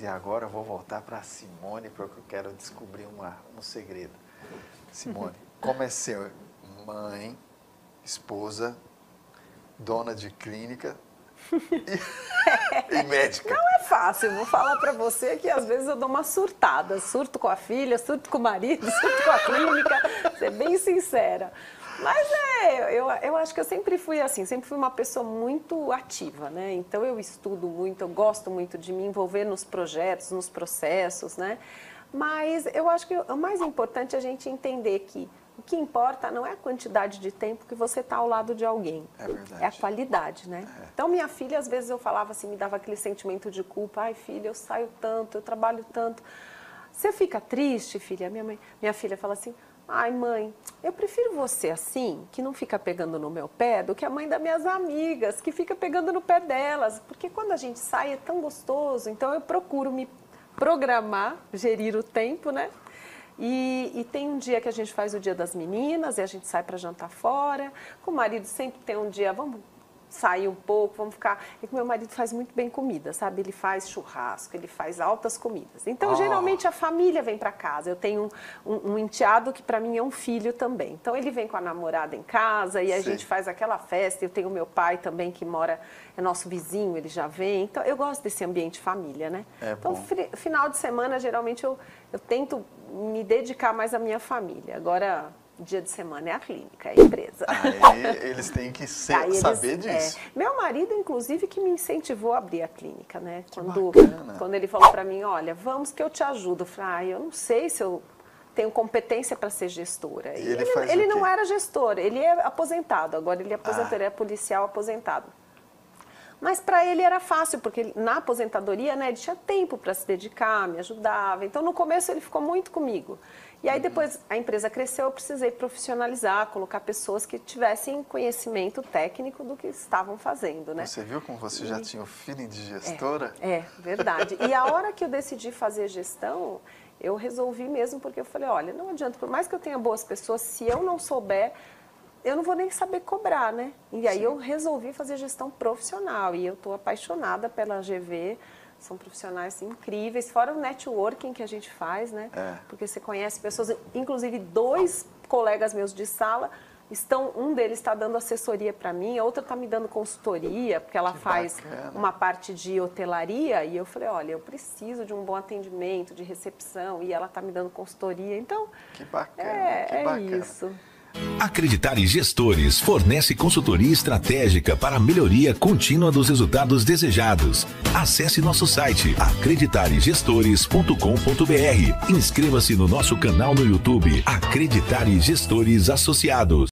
e agora eu vou voltar para Simone porque eu quero descobrir uma, um segredo. Simone, como é ser mãe, esposa, dona de clínica e, e médica? Não é fácil, vou falar para você que às vezes eu dou uma surtada, surto com a filha, surto com o marido, surto com a clínica, ser bem sincera. Mas é, eu, eu acho que eu sempre fui assim, sempre fui uma pessoa muito ativa, né? Então eu estudo muito, eu gosto muito de me envolver nos projetos, nos processos, né? Mas eu acho que o mais importante é a gente entender que o que importa não é a quantidade de tempo que você está ao lado de alguém. É verdade. É a qualidade, né? É. Então, minha filha, às vezes eu falava assim, me dava aquele sentimento de culpa. Ai, filha, eu saio tanto, eu trabalho tanto. Você fica triste, filha? Minha, mãe, minha filha fala assim, Ai, mãe, eu prefiro você assim, que não fica pegando no meu pé, do que a mãe das minhas amigas, que fica pegando no pé delas. Porque quando a gente sai é tão gostoso. Então eu procuro me programar, gerir o tempo, né? E, e, tem um dia que a gente faz o dia das meninas e a gente sai para jantar fora. Com o marido sempre tem um dia, vamos sair um pouco, vamos ficar. E meu marido faz muito bem comida, sabe? Ele faz churrasco, ele faz altas comidas. Então, oh. geralmente a família vem para casa. Eu tenho um, um, um enteado que para mim é um filho também. Então, ele vem com a namorada em casa e a Sim. gente faz aquela festa. Eu tenho meu pai também que mora, é nosso vizinho, ele já vem. Então, eu gosto desse ambiente família, né? É então, final de semana, geralmente eu, eu tento me dedicar mais à minha família. Agora, dia de semana é a clínica, é a empresa. Aí eles têm que ser, eles, saber disso. É, meu marido, inclusive, que me incentivou a abrir a clínica, né? Que quando, bacana. quando ele falou para mim, olha, vamos que eu te ajudo. Eu falei, ah, eu não sei se eu tenho competência para ser gestora. E ele, ele, ele não era gestor, ele é aposentado, agora ele é aposentado, ah. ele é policial aposentado. Mas para ele era fácil, porque na aposentadoria né, ele tinha tempo para se dedicar, me ajudava. Então no começo ele ficou muito comigo. E aí depois a empresa cresceu, eu precisei profissionalizar, colocar pessoas que tivessem conhecimento técnico do que estavam fazendo, né? Você viu como você já tinha o feeling de gestora? É, é verdade. e a hora que eu decidi fazer gestão, eu resolvi mesmo porque eu falei, olha, não adianta, por mais que eu tenha boas pessoas, se eu não souber, eu não vou nem saber cobrar, né? E aí Sim. eu resolvi fazer gestão profissional e eu estou apaixonada pela GV são profissionais incríveis, fora o networking que a gente faz, né? É. Porque você conhece pessoas, inclusive dois colegas meus de sala estão, um deles está dando assessoria para mim, a outra está me dando consultoria, porque ela que faz bacana. uma parte de hotelaria e eu falei, olha, eu preciso de um bom atendimento, de recepção e ela está me dando consultoria, então que bacana, é, que é bacana. isso. Acreditar em Gestores fornece consultoria estratégica para a melhoria contínua dos resultados desejados. Acesse nosso site acreditaregestores.com.br. Inscreva-se no nosso canal no YouTube Acreditar em Gestores Associados.